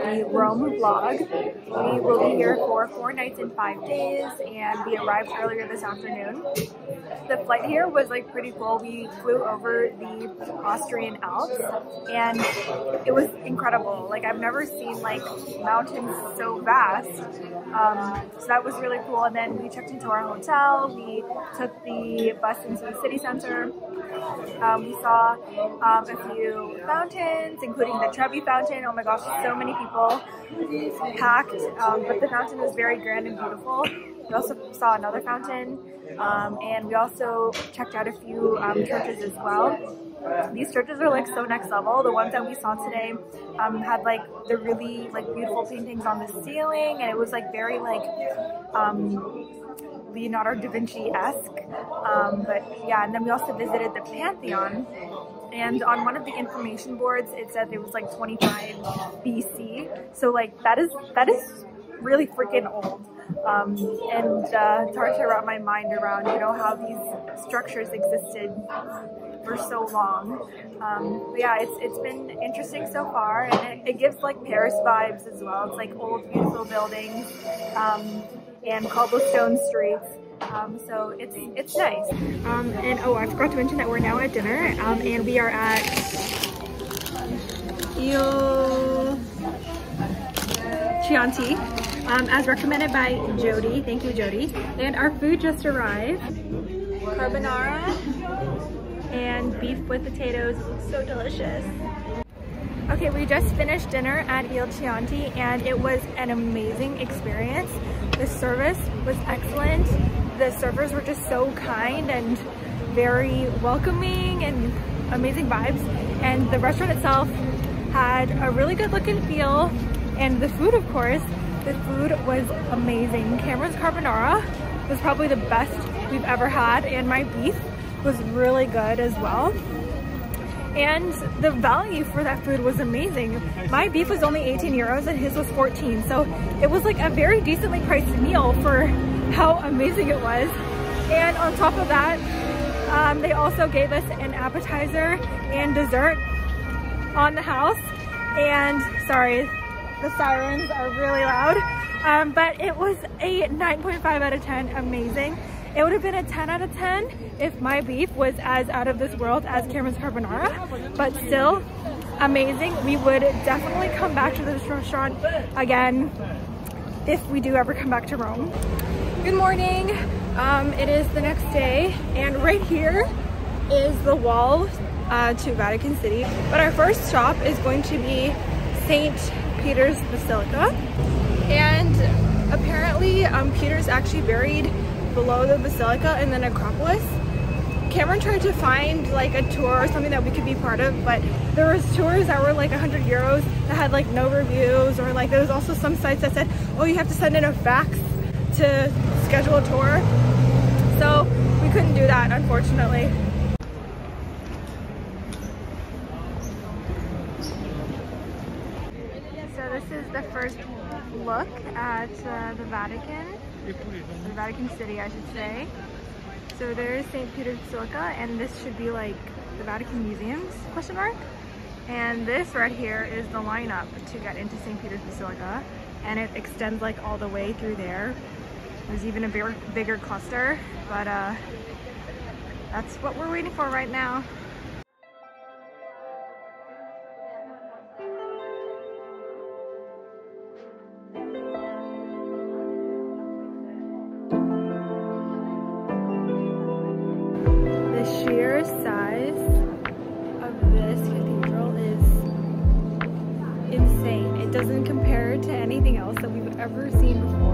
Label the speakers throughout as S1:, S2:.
S1: the Rome vlog. We will be here for four nights and five days and we arrived earlier this afternoon. The flight here was like pretty cool. We flew over the Austrian Alps and it was incredible. Like I've never seen like mountains so vast. Um, so that was really cool. And then we checked into our hotel. We took the bus into the city center. Um, we saw um, a few fountains, including the Trevi Fountain. Oh my gosh, so many people packed, um, but the fountain was very grand and beautiful. We also saw another fountain, um, and we also checked out a few um, churches as well. These churches are like so next level. The ones that we saw today um, had like the really like beautiful paintings on the ceiling, and it was like very like Leonardo da Vinci-esque. Um, but yeah, and then we also visited the Pantheon. And on one of the information boards, it said it was like 25 BC. So like that is that is really freaking old. Um, and uh, to wrap my mind around, you know, how these structures existed for so long. Um, yeah, it's it's been interesting so far, and it, it, gives like Paris vibes as well. It's like old, beautiful buildings. Um, and cobblestone streets. Um, so it's it's nice. Um, and oh, I forgot to mention that we're now at dinner, um, and we are at Il Chianti, um, as recommended by Jody. Thank you, Jody. And our food just arrived. Carbonara and beef with potatoes. It looks so delicious. Okay, we just finished dinner at Il Chianti and it was an amazing experience. The service was excellent. The servers were just so kind and very welcoming and amazing vibes. And the restaurant itself had a really good look and feel. And the food, of course, the food was amazing. Cameron's carbonara was probably the best we've ever had and my beef was really good as well and the value for that food was amazing. My beef was only 18 euros and his was 14, so it was like a very decently priced meal for how amazing it was. And on top of that, um, they also gave us an appetizer and dessert on the house. And sorry, the sirens are really loud, um, but it was a 9.5 out of 10, amazing. It would have been a 10 out of 10 if my beef was as out of this world as Cameron's carbonara, but still amazing. We would definitely come back to this restaurant again if we do ever come back to Rome. Good morning. Um, it is the next day and right here is the wall uh, to Vatican City. But our first stop is going to be St. Peter's Basilica. And apparently um, Peter's actually buried below the Basilica and the necropolis. Cameron tried to find like a tour or something that we could be part of, but there was tours that were like 100 euros that had like no reviews or like there was also some sites that said, oh, you have to send in a fax to schedule a tour. So we couldn't do that, unfortunately. So this is the first look at uh, the Vatican the Vatican City, I should say. So there's St. Peter's Basilica, and this should be like the Vatican Museums, question mark? And this right here is the lineup to get into St. Peter's Basilica, and it extends like all the way through there. There's even a bigger, bigger cluster, but uh, that's what we're waiting for right now. doesn't compare to anything else that we've ever seen before.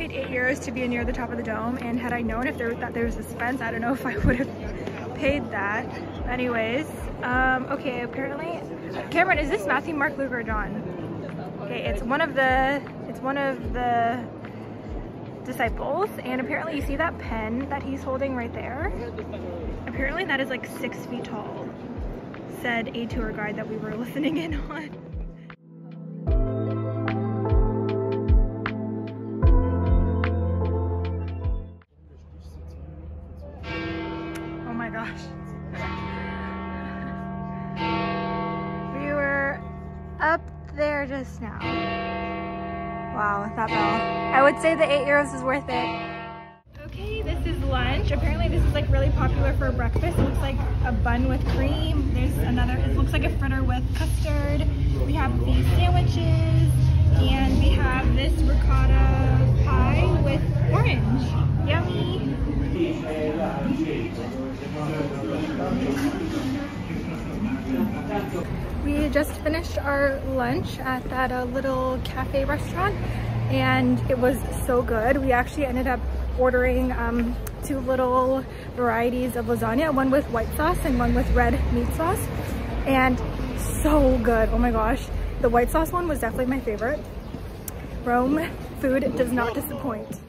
S1: Paid eight euros to be near the top of the dome, and had I known if there that there was a fence, I don't know if I would have paid that. Anyways, um, okay, apparently, Cameron, is this Matthew, Mark, Luke, or John? Okay, it's one of the, it's one of the disciples, and apparently you see that pen that he's holding right there? Apparently that is like six feet tall, said a tour guide that we were listening in on. Just now. Wow, that bell. I would say the eight euros is worth it. Okay, this is lunch. Apparently this is like really popular for breakfast. It looks like a bun with cream. There's another, it looks like a fritter with custard. We have these sandwiches and we have this ricotta pie with orange. Yummy. We just finished our lunch at that uh, little cafe restaurant and it was so good. We actually ended up ordering um, two little varieties of lasagna, one with white sauce and one with red meat sauce. And so good, oh my gosh. The white sauce one was definitely my favorite. Rome food does not disappoint.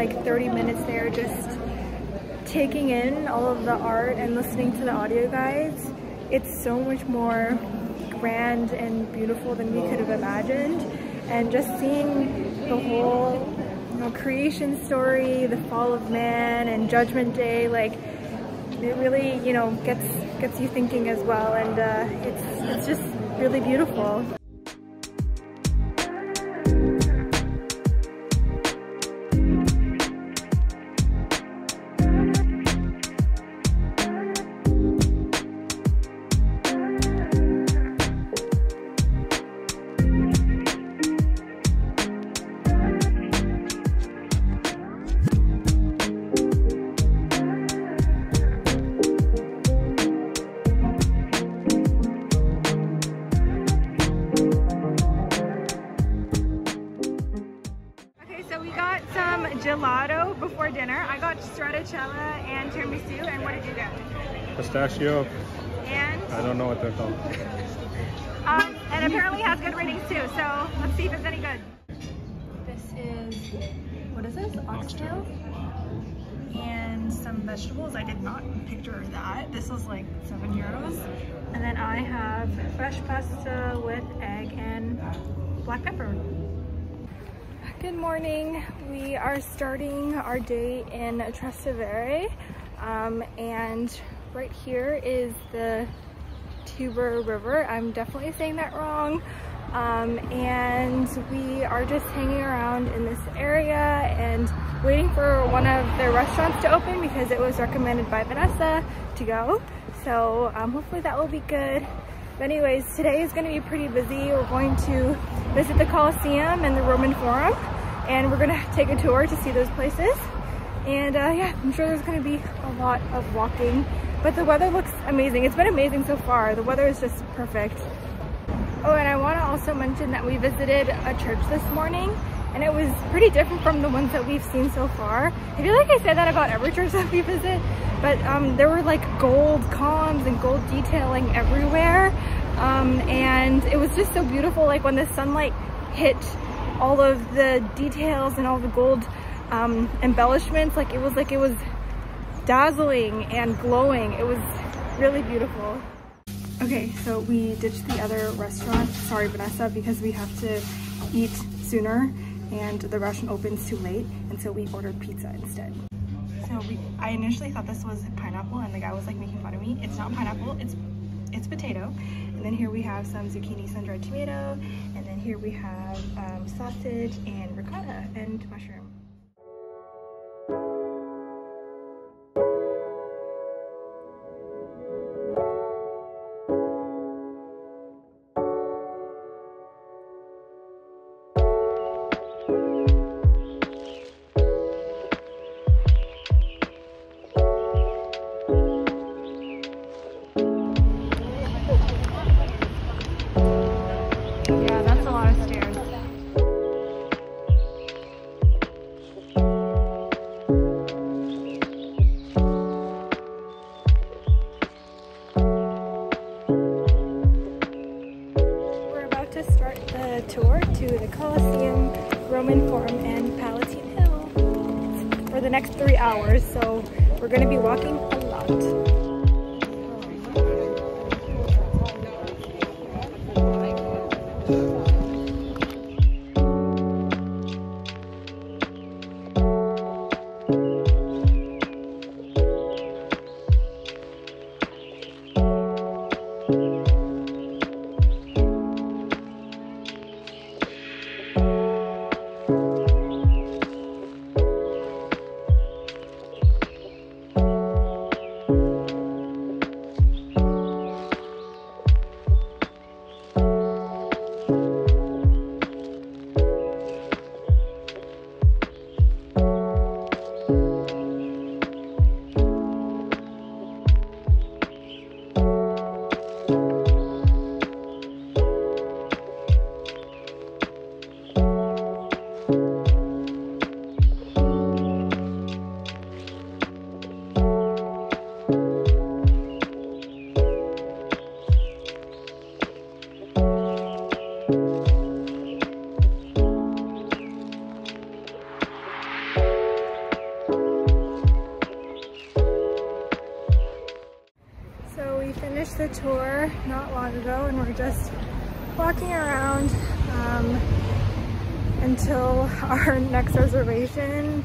S1: Like 30 minutes there just taking in all of the art and listening to the audio guides. It's so much more grand and beautiful than we could have imagined and just seeing the whole you know, creation story, the fall of man and judgment day like it really you know gets gets you thinking as well and uh, it's it's just really beautiful.
S2: Pistachio,
S1: And
S2: I don't know what they're called.
S1: um, and apparently has good ratings too. So let's see if it's any good. This is what is this? Oxtail and some vegetables. I did not picture that. This was like seven euros. And then I have fresh pasta with egg and black pepper. Good morning. We are starting our day in Trastevere. Um, and right here is the Tiber River. I'm definitely saying that wrong. Um, and we are just hanging around in this area and waiting for one of the restaurants to open because it was recommended by Vanessa to go. So um, hopefully that will be good. But anyways, today is going to be pretty busy. We're going to visit the Colosseum and the Roman Forum and we're going to take a tour to see those places. And uh, yeah, I'm sure there's going to be a lot of walking, but the weather looks amazing. It's been amazing so far. The weather is just perfect. Oh, and I want to also mention that we visited a church this morning and it was pretty different from the ones that we've seen so far. I feel like I say that about every church that we visit, but um, there were like gold columns and gold detailing everywhere. Um, and it was just so beautiful, like when the sunlight hit all of the details and all the gold um, embellishments. Like it was like it was dazzling and glowing. It was really beautiful. Okay, so we ditched the other restaurant. Sorry, Vanessa, because we have to eat sooner and the restaurant opens too late. And so we ordered pizza instead. So we, I initially thought this was pineapple and the guy was like making fun of me. It's not pineapple, it's, it's potato. And then here we have some zucchini sun-dried tomato. And then here we have um, sausage and ricotta and mushroom.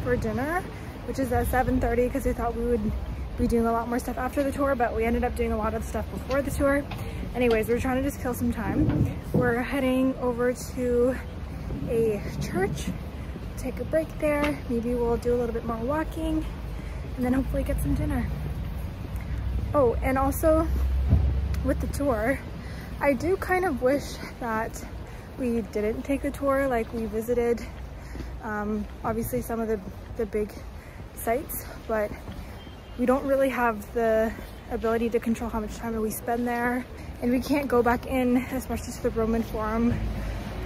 S1: For dinner, which is at 7.30 because we thought we would be doing a lot more stuff after the tour, but we ended up doing a lot of stuff before the tour. Anyways, we're trying to just kill some time. We're heading over to a church, take a break there. Maybe we'll do a little bit more walking and then hopefully get some dinner. Oh, and also with the tour, I do kind of wish that we didn't take the tour, like we visited um, obviously some of the, the big sites, but we don't really have the ability to control how much time we spend there. And we can't go back in, especially to the Roman Forum,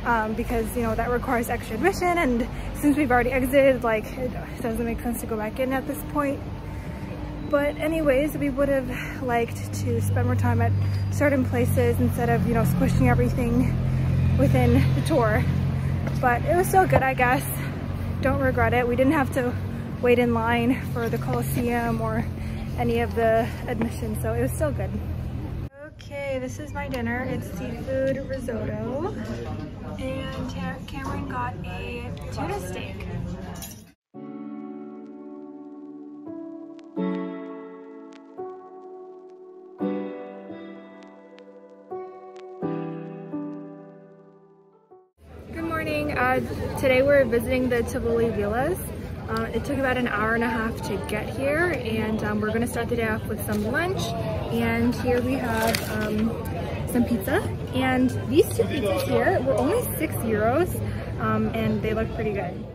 S1: um, because, you know, that requires extra admission. And since we've already exited, like, it doesn't make sense to go back in at this point. But anyways, we would have liked to spend more time at certain places instead of, you know, squishing everything within the tour. But it was still good, I guess. Don't regret it. We didn't have to wait in line for the Colosseum or any of the admissions, so it was still good. Okay, this is my dinner. It's seafood risotto. And Cameron got a tuna steak. Today we're visiting the Tivoli Villas. Uh, it took about an hour and a half to get here and um, we're to start the day off with some lunch and here we have um, some pizza and these two pizzas here were only six euros um, and they look pretty good.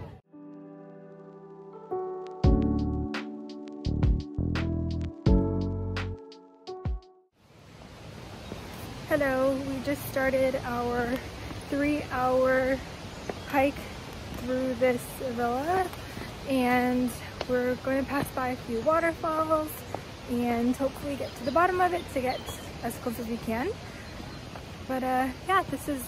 S1: Hello, we just started our three hour hike through this villa and we're going to pass by a few waterfalls and hopefully get to the bottom of it to get as close as we can. But uh, yeah, this is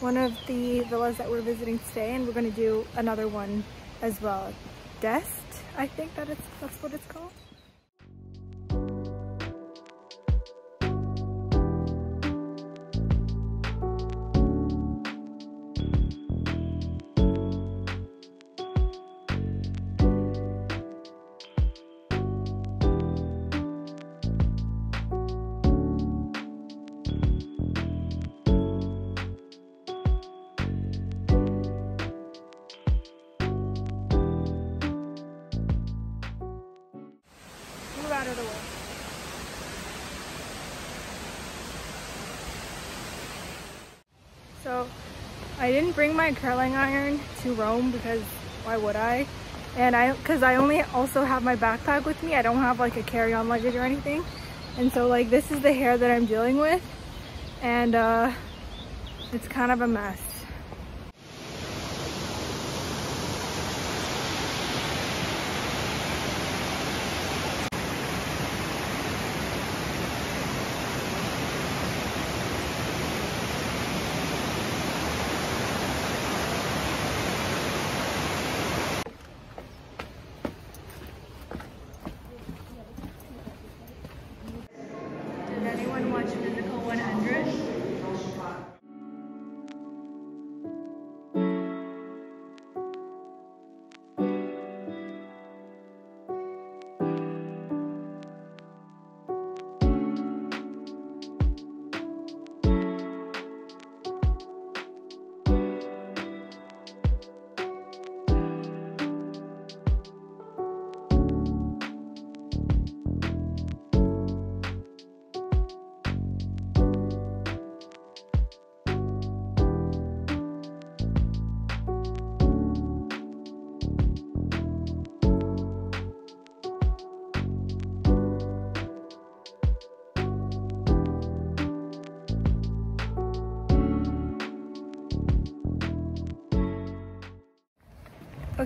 S1: one of the villas that we're visiting today and we're going to do another one as well. Dest, I think that it's, that's what it's called. So I didn't bring my curling iron to Rome because why would I? And I, cause I only also have my backpack with me. I don't have like a carry-on luggage or anything. And so like this is the hair that I'm dealing with. And uh, it's kind of a mess.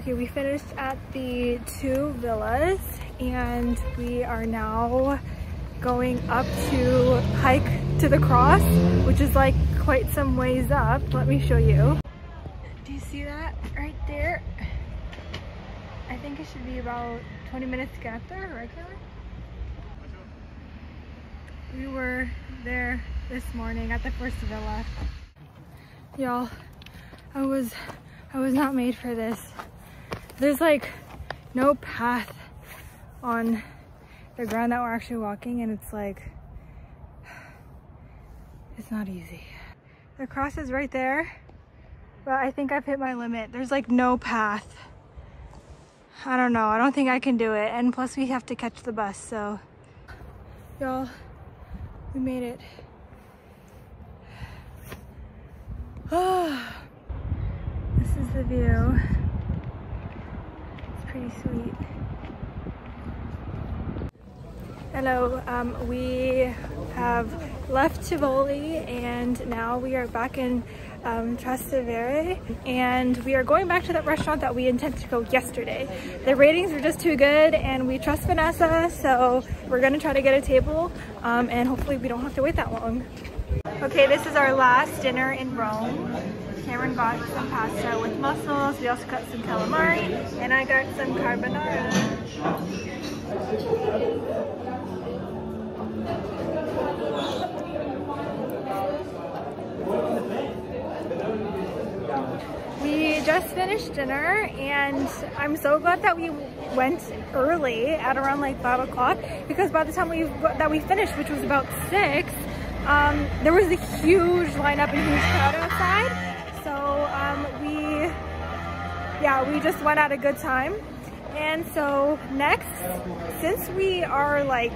S1: Okay, we finished at the two villas and we are now going up to hike to the cross, which is like quite some ways up. Let me show you. Do you see that right there? I think it should be about 20 minutes to get up there regular. We were there this morning at the first villa. Y'all, I was I was not made for this. There's like no path on the ground that we're actually walking and it's like it's not easy. The cross is right there, but I think I've hit my limit. There's like no path. I don't know. I don't think I can do it. And plus we have to catch the bus, so y'all, we made it. this is the view. Pretty sweet. Hello, um, we have left Tivoli and now we are back in um, Trastevere and we are going back to that restaurant that we intended to go yesterday. The ratings were just too good and we trust Vanessa so we're gonna try to get a table um, and hopefully we don't have to wait that long. Okay, this is our last dinner in Rome. Cameron got some pasta with mussels, we also got some calamari, and I got some carbonara. We just finished dinner and I'm so glad that we went early at around like five o'clock because by the time we that we finished, which was about six, um, there was a huge lineup and huge crowd outside. Yeah, we just went at a good time. And so next, since we are like,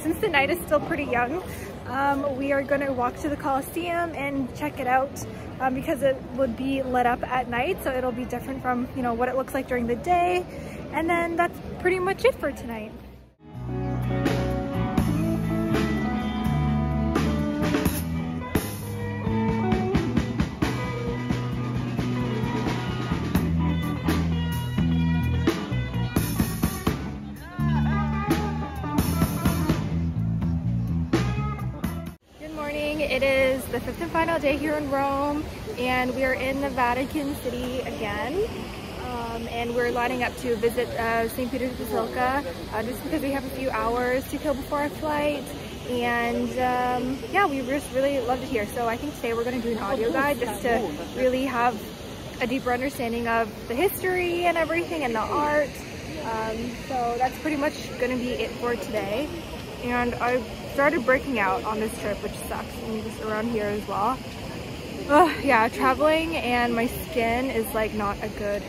S1: since the night is still pretty young, um, we are going to walk to the Colosseum and check it out um, because it would be lit up at night. So it'll be different from, you know, what it looks like during the day. And then that's pretty much it for tonight. The fifth and final day here in Rome and we are in the Vatican City again. Um, and we're lining up to visit uh, St. Peter's Basilica uh, just because we have a few hours to kill before our flight. And um, yeah, we just really loved it here. So I think today we're going to do an audio guide just to really have a deeper understanding of the history and everything and the art. Um, so that's pretty much going to be it for today. And I started breaking out on this trip, which sucks, and just around here as well. Ugh, yeah, traveling and my skin is like not a good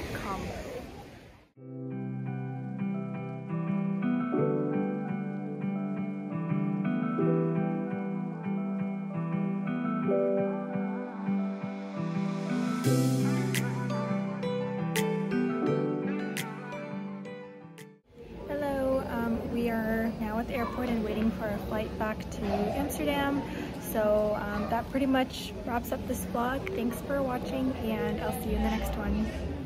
S1: pretty much wraps up this vlog. Thanks for watching and I'll see you in the next one.